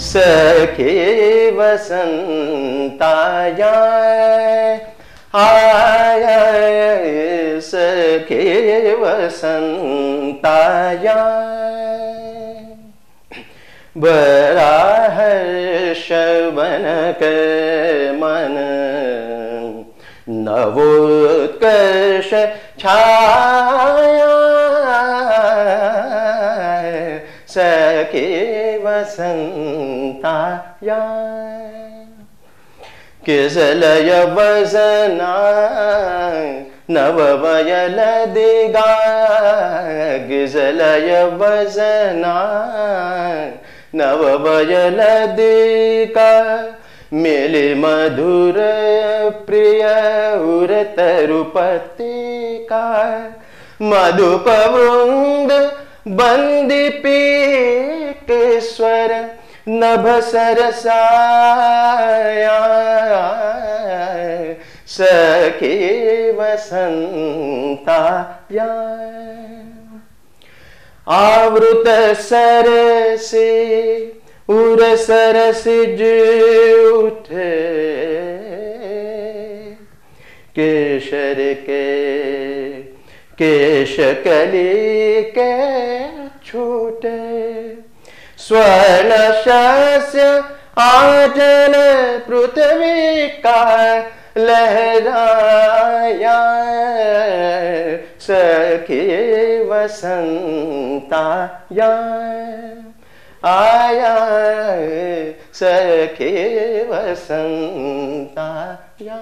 सखे वसन्ताय आय सखे वसन्ताय बराहर्षवनक मन नवोत्कर्ष छाया। सखे वसंताया। किसलय वसना नववयल दिगा किसलय वसना नववयल दिगा मिले मधुर प्रिय उर तरुपति का मधुपवृंद बंदी के स्वर नभ सरसाया। सखी वसंताया। आवृत सर से उर सरस उठे केशर के, केश कली के छूटे। स्वर्ण आजन पृथ्वी का लहराया सखी वसंताया आया सखी वसंताया